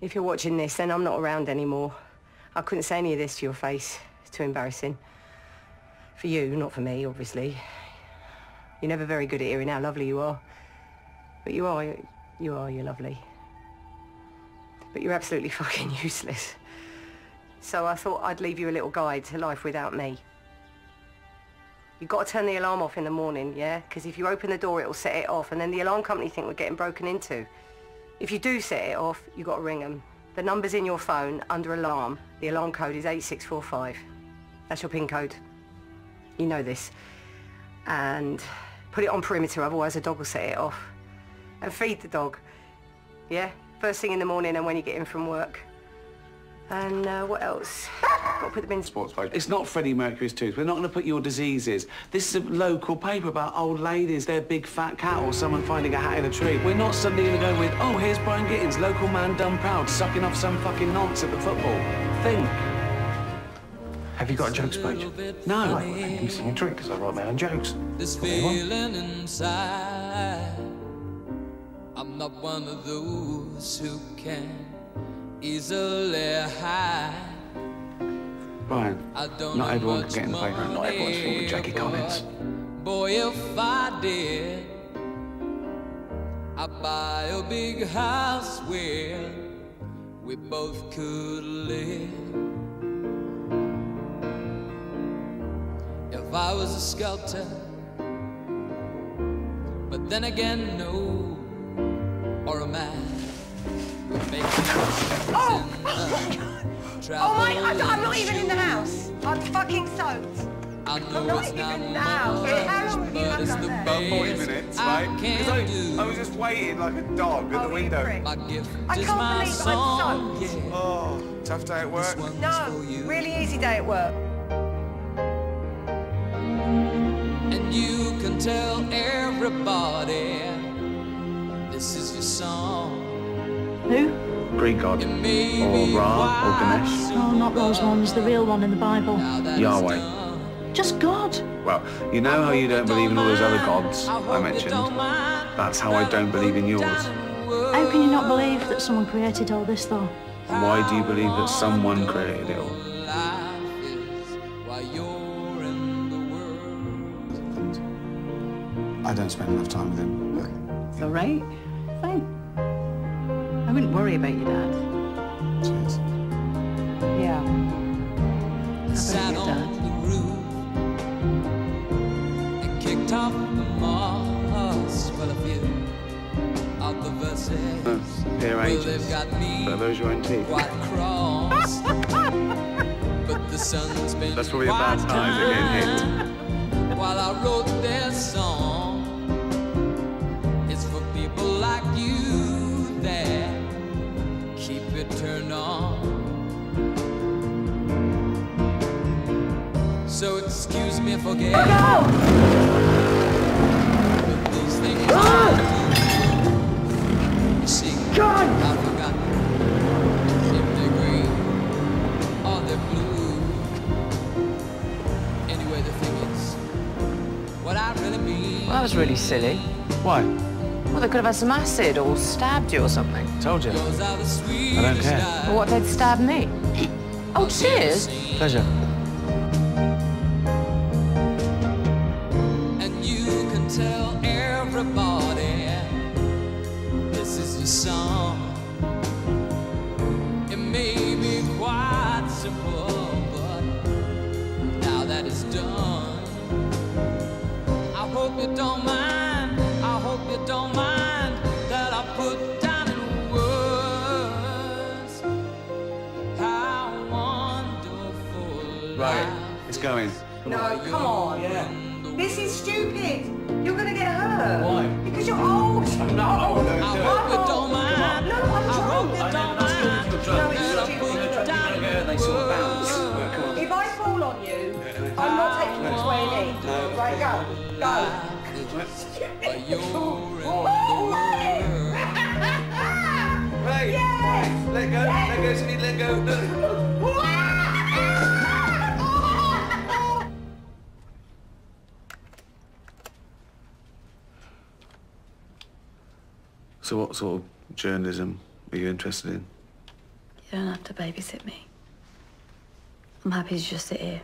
If you're watching this, then I'm not around anymore. I couldn't say any of this to your face. It's too embarrassing. For you, not for me, obviously. You're never very good at hearing how lovely you are. But you are, you are, you're lovely. But you're absolutely fucking useless. So I thought I'd leave you a little guide to life without me. You've got to turn the alarm off in the morning, yeah? Because if you open the door, it'll set it off, and then the alarm company think we're getting broken into. If you do set it off, you've got to ring them. The number's in your phone, under alarm. The alarm code is 8645. That's your PIN code. You know this. And put it on perimeter, otherwise the dog will set it off. And feed the dog. Yeah? First thing in the morning and when you get in from work. And uh, what else? Got to put them in sports photo. It's not Freddie Mercury's tooth. We're not going to put your diseases. This is a local paper about old ladies, their big fat cat, or someone finding a hat in a tree. We're not suddenly going to go with, oh, here's Brian Gittins, local man done proud, sucking off some fucking nonce at the football. Think. Have you got a jokes page? No. Right, well, you're missing a trick, because I write my own jokes. This feeling inside. I'm not one of those who can easily hide. Brian, not everyone can get in the paper. Not everyone's thinking Jackie Collins. Boy, if I did, I'd buy a big house where we both could live. If I was a sculptor, but then again, no, or a man. Oh! Oh my, I, I'm not even in the house. I'm fucking soaked. I I'm not even in the house. How long have you had that there? About 40 minutes, right? Because I, I was just waiting like a dog at Oh, the window. prick. My gift I is can't my believe I'm song, soaked. yeah. Oh, tough day at work. No, really easy day at work. And you can tell everybody this is your song. Who? Greek god. Or Ra, or Ganesh. No, not those ones. The real one in the Bible. Now that it's Yahweh. Just God. Well, you know how you don't believe in all those other gods I I hope you mentioned? That's how I don't believe in yours. How can you not believe that someone created all this, though? And why do you believe that someone created it all? Life is while you're in the world. I don't spend enough time with him. It's all right. Fine. I wouldn't worry about your dad. Cheers. Yeah. Sat your on dad? the roof and kicked off the moss. Well, a few of the verses. Here Well, ages. they've got me Are those your own teeth? quite cross. but the sun's been That's probably a bad quite time to get hit. While I wrote this song, it's for people like you Ah! is, what I really mean. Well, that was really silly. Why? Well, they could have had some acid or stabbed you or something. Told you. Those are the I don't care. sweetest But what if they'd stab me? Oh, cheers. Pleasure. Everybody this is your song. It may be quite simple, but now that it's done, I hope you don't mind. I hope you don't mind that I put down in words how wonderful Right, life it's going. No, come on. Yeah. This is stupid. You're gonna get hurt. Why? Because you're old. I'm not old. I hope you don't mind. No, I'm I hope drunk. you don't No, it's stupid. They sort of bounce. Well, come on. If I fall on you, I'm not taking you to A&E. No. Right, go. Go. But you're in the Oh, right. Yes. let go, let go, Sweet, let go. So what sort of journalism are you interested in? You don't have to babysit me. I'm happy to just sit here.